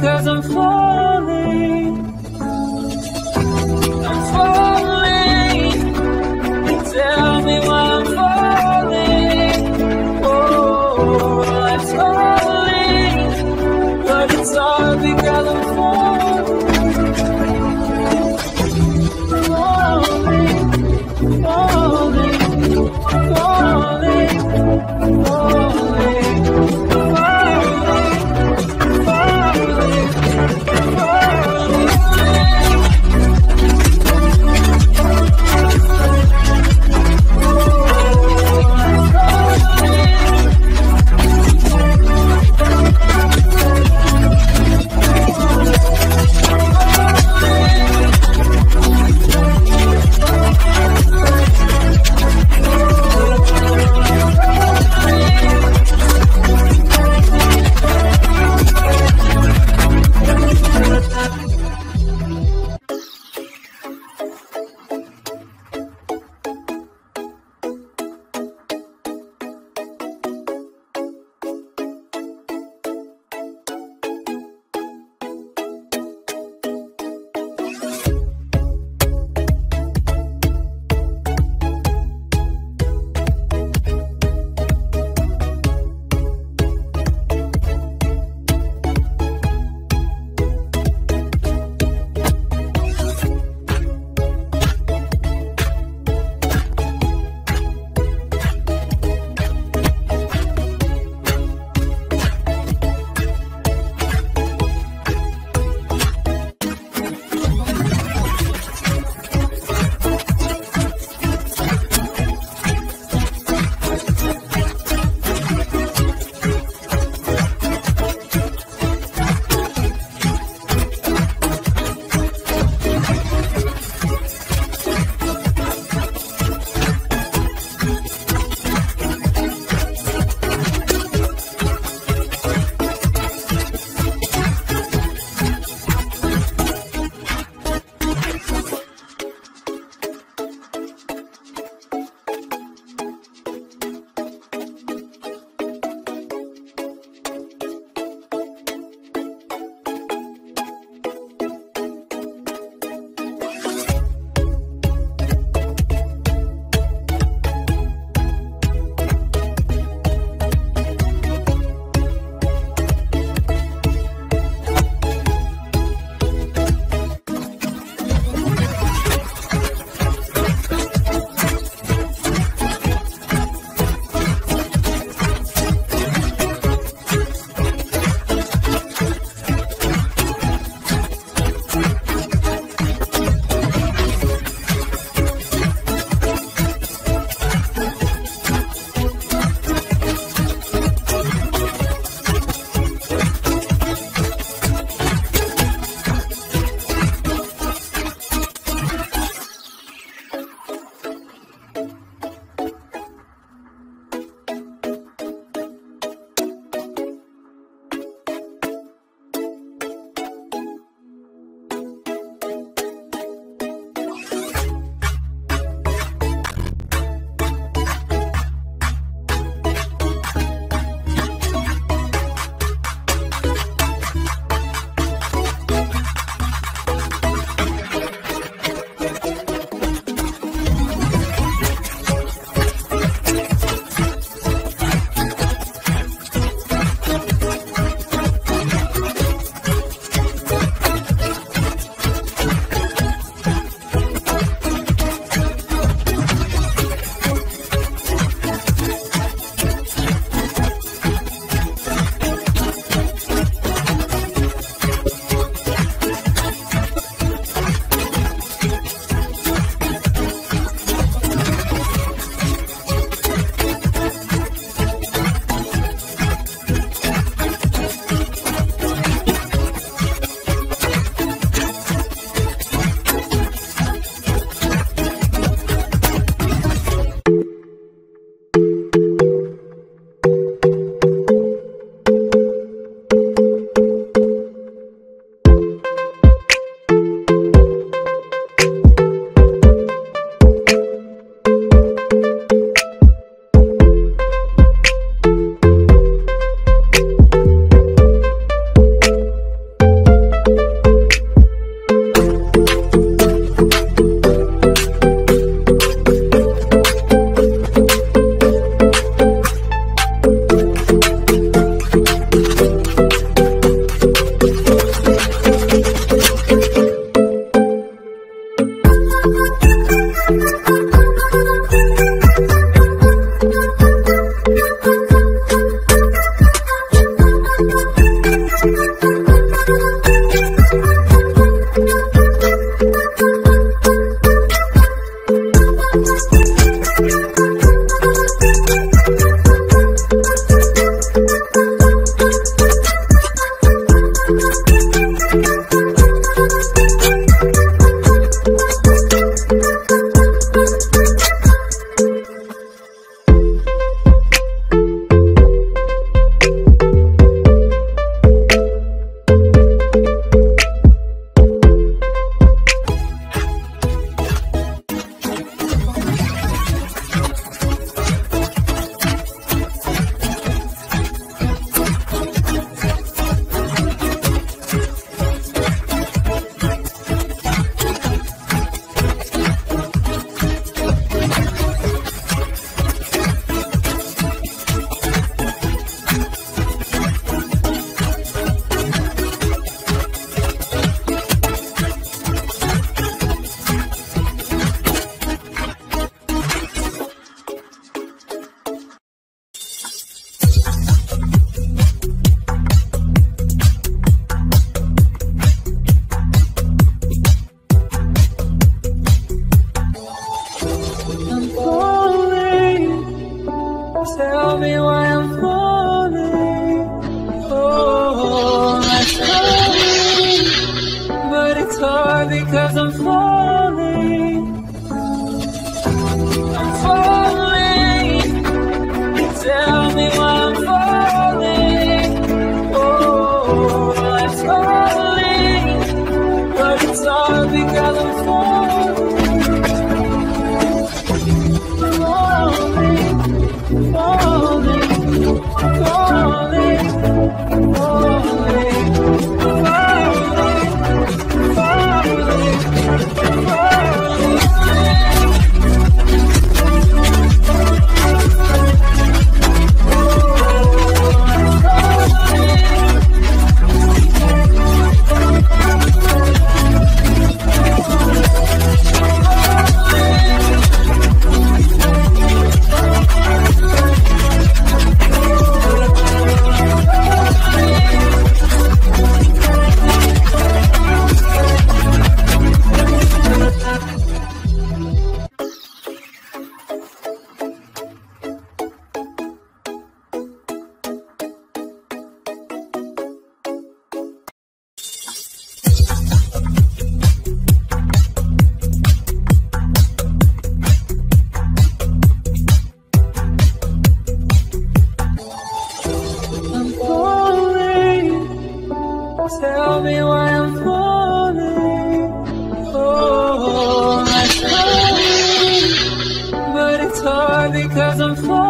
because tell me why because I'm falling.